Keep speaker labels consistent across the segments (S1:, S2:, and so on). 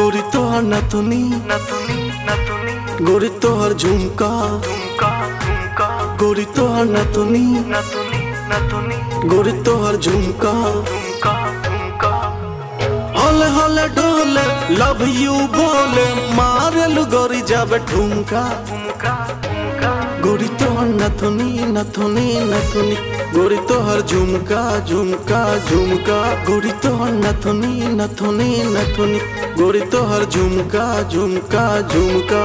S1: गोरी तोहर नथुनी
S2: नथुनी नथुनी
S1: गोरी तोहर झुमका
S2: झुमका झुमका
S1: गोरी तोहर नथुनी
S2: नथुनी नथुनी
S1: गोरी तोहर झुमका
S2: झुमका झुमका
S1: हले हले डोले लव यू बोले मारेलु गोरी तो हर
S2: झुमका झुमका
S1: झुमका। गोरी तोहर नथुनी नथुनी नथुनी। गोरी तोहर झुमका झुमका झुमका।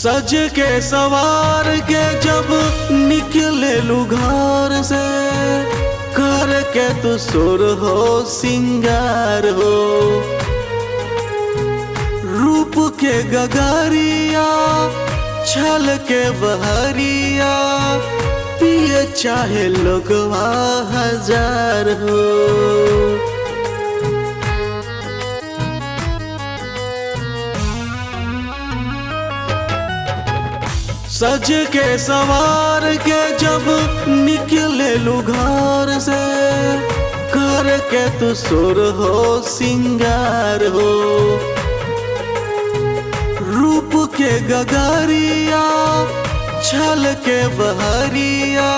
S1: सज के सवार के जब निकले लू घर से कर के तू सुर हो, सिंगार हो। रूप के गगरिया, छल के बहरिया, पिए चाहे लोगवा हज़ार हो। सज के सवार के जब निकले लुघार से कर के तू सुर हो, सिंगार हो। रूप के गगरिया, छल के बहरिया,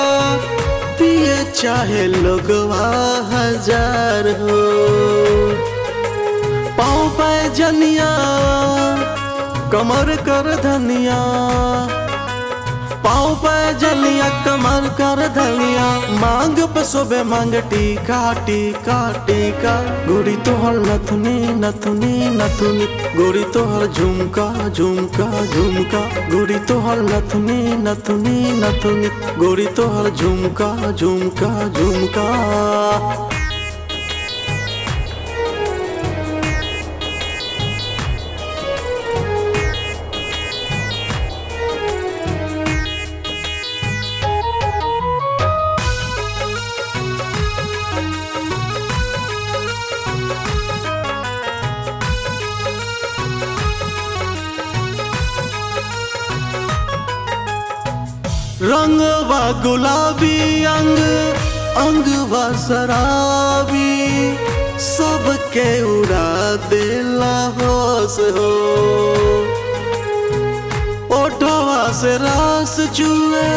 S1: पिए चाहे लोगवा हज़ार हो। पाँव पे जनिया, कमर कर धनिया पाँव पे जलिया, कमर कर धलिया। मांग पे मांग, टीका टीका टीका। गोरी तोहर नथुनी नथुनी नथुनी। गोरी तोहर झुमका झुमका झुमका। गोरी तोहर नथुनी नथुनी नथुनी। गोरी तोहर झुमका झुमका झुमका। रंगवा गुलाबी, अंग अंगवा शराबी। सबके उड़ा देला होश हो। ओठवा से रास चुए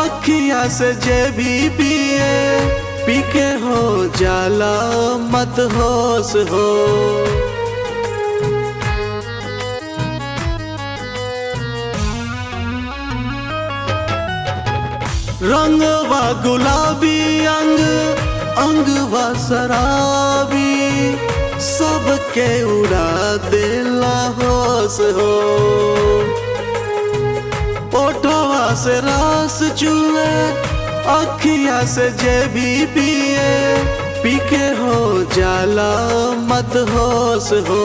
S1: अखिया से जे भी पिए। पीके हो जाला मत होश हो। रंगवा गुलाबी, अंग अंगवा शराबी। सबके उड़ा देला होश हो। ओठवा से रास चुए अखिया से जे भी पिए। पीके हो जाला मत होश हो।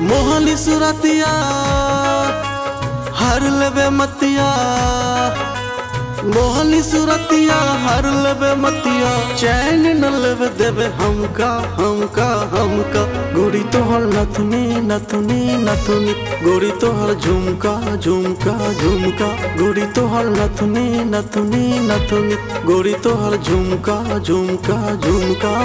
S1: मोहली सुरतिया हर लेबे मतिया। मोहनी सुरतिया, हर लेबे मतिया। चैन न लेबे देबे हमका हमका हमका। गोरी तोहर नथुनी नथुनी नथुनी। गोरी तोहर झुमका झुमका झुमका। गोरी तोहर नथुनी नथुनी नथुनी। गोरी तोहर झुमका झुमका झुमका।